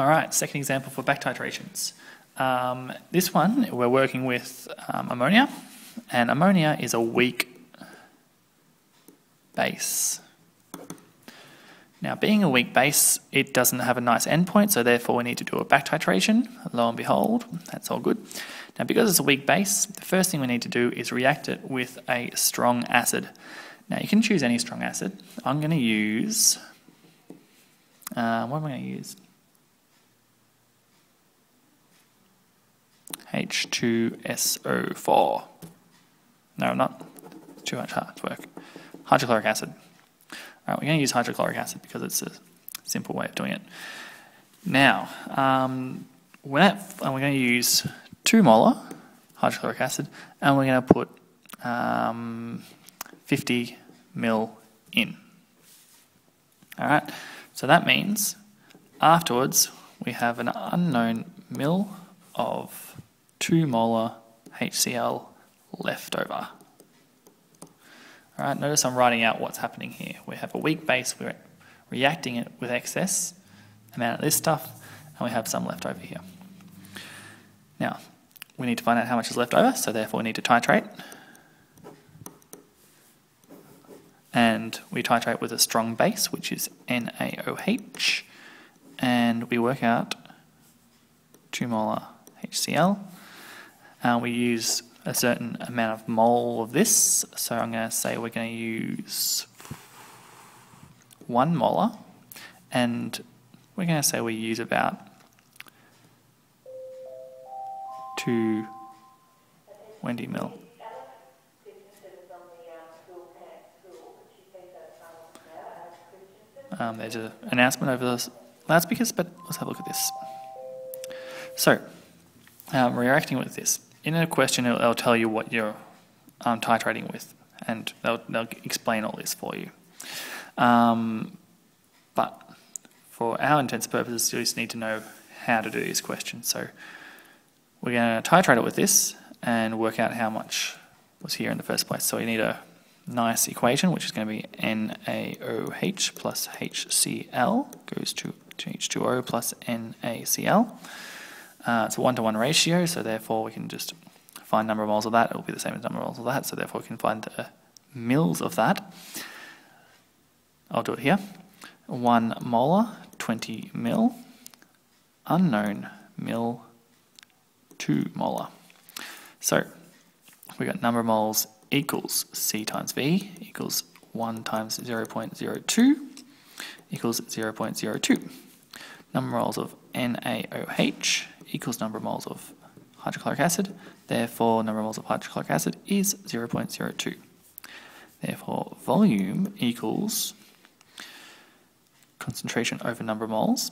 All right, second example for back titrations. Um, this one, we're working with um, ammonia, and ammonia is a weak base. Now, being a weak base, it doesn't have a nice endpoint, so therefore we need to do a back titration. Lo and behold, that's all good. Now, because it's a weak base, the first thing we need to do is react it with a strong acid. Now, you can choose any strong acid. I'm going to use, uh, what am I going to use? H2SO4. No, not too much hard work. Hydrochloric acid. All right, we're going to use hydrochloric acid because it's a simple way of doing it. Now, um, we're, we're going to use 2 molar hydrochloric acid and we're going to put um, 50 mil in. All right, so that means afterwards we have an unknown mil of 2 molar HCl left over. All right, notice I'm writing out what's happening here. We have a weak base, we're reacting it with excess amount of this stuff, and we have some left over here. Now, we need to find out how much is left over, so therefore we need to titrate. And we titrate with a strong base, which is NaOH, and we work out 2 molar HCl. Uh, we use a certain amount of mole of this, so I'm going to say we're going to use 1 molar, and we're going to say we use about 2 Wendy mil. Um, there's an announcement over the loudspeakers, but let's have a look at this. So, um, reacting with this. In a question, it'll, it'll tell you what you're um, titrating with, and they'll, they'll explain all this for you. Um, but for our intents and purposes, you just need to know how to do these questions. So we're going to titrate it with this and work out how much was here in the first place. So we need a nice equation, which is going to be NaOH plus HCl goes to, to H2O plus NaCl. Uh, it's a one-to-one ratio, so therefore we can just find number of moles of that. It will be the same as number of moles of that, so therefore we can find the mils of that. I'll do it here. 1 molar, 20 mil. Unknown mil, 2 molar. So we got number of moles equals C times V equals 1 times 0 0.02 equals 0 0.02. Number of moles of NaOH equals number of moles of hydrochloric acid. Therefore, number of moles of hydrochloric acid is 0.02. Therefore, volume equals concentration over number of moles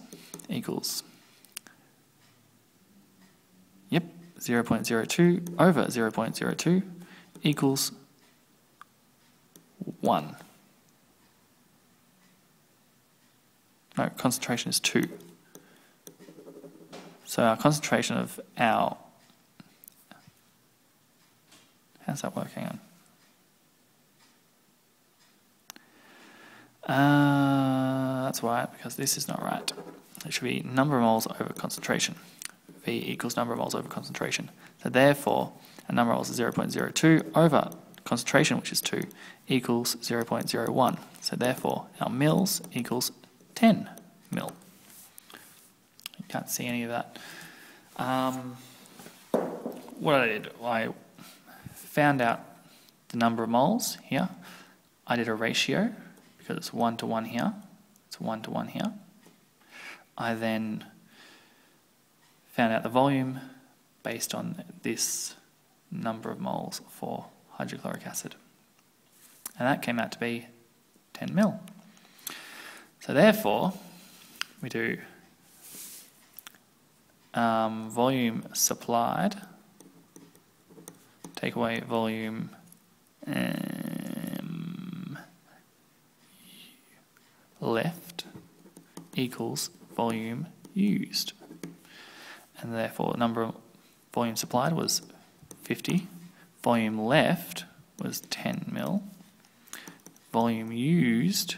equals, yep, 0.02 over 0.02 equals 1. No, concentration is 2. So our concentration of our, how's that working on? Uh, that's right, because this is not right. It should be number of moles over concentration. V equals number of moles over concentration. So therefore, a number of moles is 0.02 over concentration, which is 2, equals 0.01. So therefore, our mils equals 10 mil. Can't see any of that. Um, what I did, I found out the number of moles here. I did a ratio because it's one to one here. It's one to one here. I then found out the volume based on this number of moles for hydrochloric acid. And that came out to be 10 mil. So therefore, we do um, volume supplied, take away volume um, left equals volume used. And therefore, the number of volume supplied was 50. Volume left was 10 mil. Volume used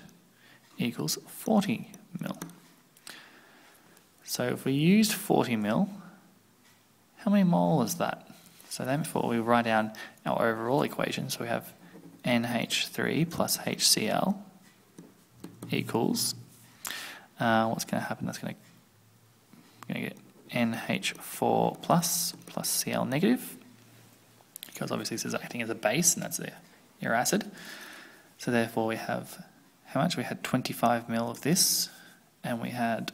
equals 40 mil. So if we used 40 mil, how many mole is that? So then before we write down our overall equation, so we have NH3 plus HCl equals, uh, what's going to happen? That's going to get NH4 plus plus Cl negative, because obviously this is acting as a base, and that's the, your acid. So therefore we have, how much? We had 25 mil of this, and we had,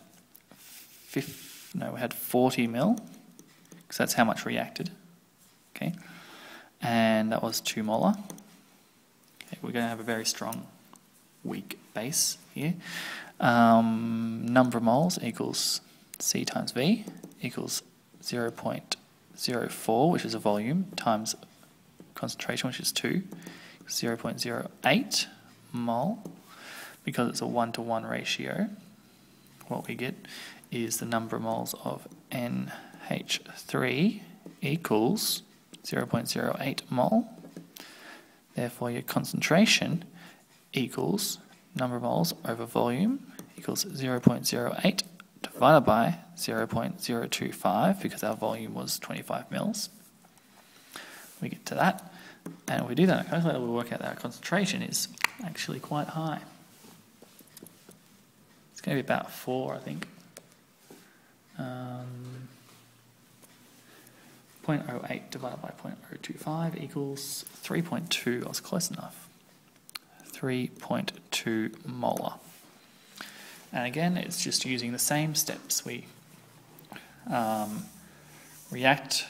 no, we had 40 mil, because that's how much reacted okay? And that was 2 molar. Okay, we're going to have a very strong, weak base here. Um, number of moles equals C times V equals 0 0.04, which is a volume, times concentration, which is 2, 0 0.08 mole. Because it's a one-to-one -one ratio, what we get is the number of moles of NH3 equals 0.08 mole. Therefore, your concentration equals number of moles over volume equals 0.08 divided by 0.025 because our volume was 25 mils. We get to that, and we do that in a calculator, we work out that our concentration is actually quite high. It's going to be about 4, I think. Um, 0.08 divided by 0.025 equals 3.2. I was close enough. 3.2 molar. And again, it's just using the same steps. We um, react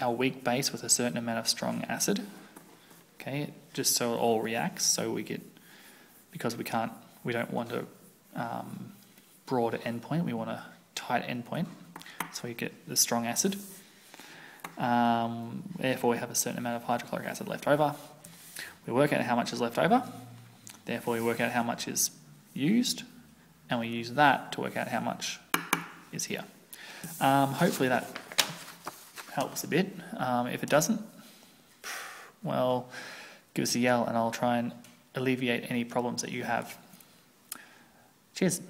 our weak base with a certain amount of strong acid. Okay, just so it all reacts. So we get, because we can't, we don't want a um, broader endpoint, we want a tight endpoint. So we get the strong acid. Um, therefore, we have a certain amount of hydrochloric acid left over. We work out how much is left over. Therefore, we work out how much is used, and we use that to work out how much is here. Um, hopefully that helps a bit. Um, if it doesn't, well, give us a yell and I'll try and alleviate any problems that you have. Cheers.